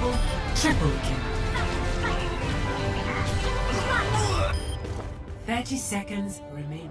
Triple kill. 30 seconds remaining.